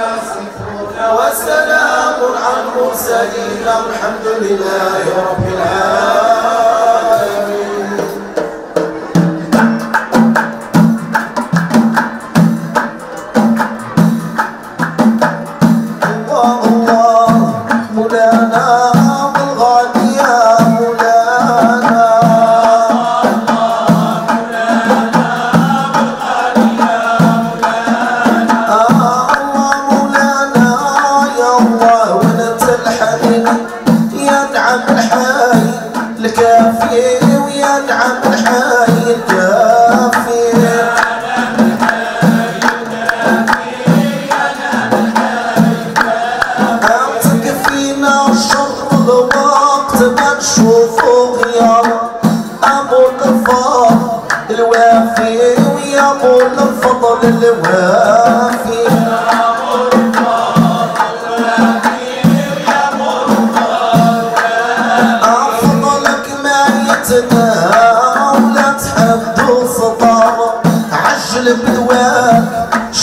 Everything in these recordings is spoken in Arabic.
يصفون وسلام على المرسلين الحمد لله رب العالمين.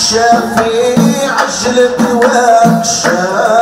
الشفيع جلب وكشف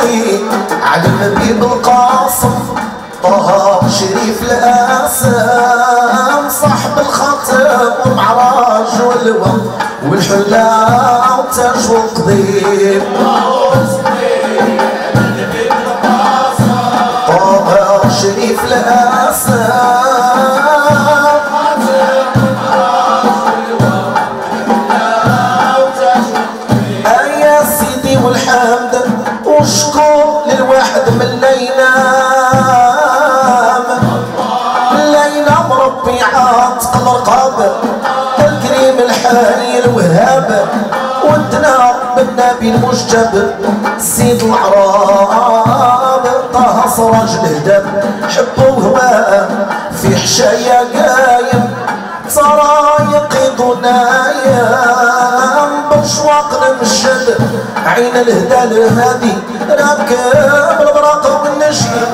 الراوي عدم بيب القاسم طه شريف الاسام صاحب الخطب ومعراج والوم والحلاوة تاج وقضيب راسق الرقاب الكريم الحاني الوهاب. ودنا بالنبي المجتب. سيد العراب طه سراج الهدب حبه هواه في حشايا قايم. سرايق نايم. بشواق المشد عين الهدى الهادي راكب البراق والنشيد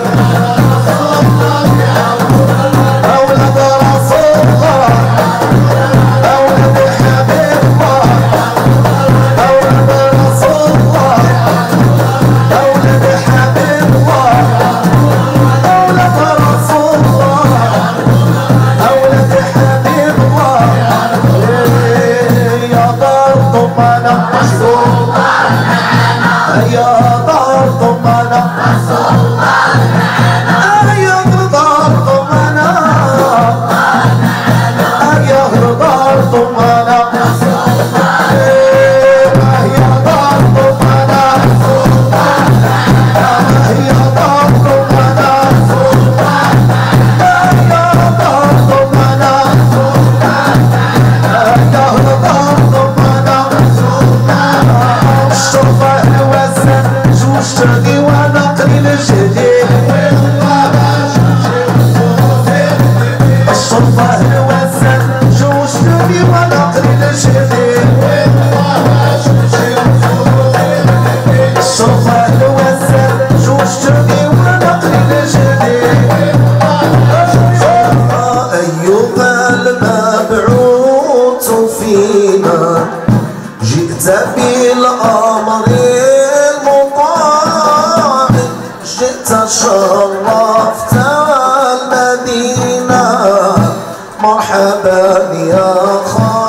مرحبا يا خالد.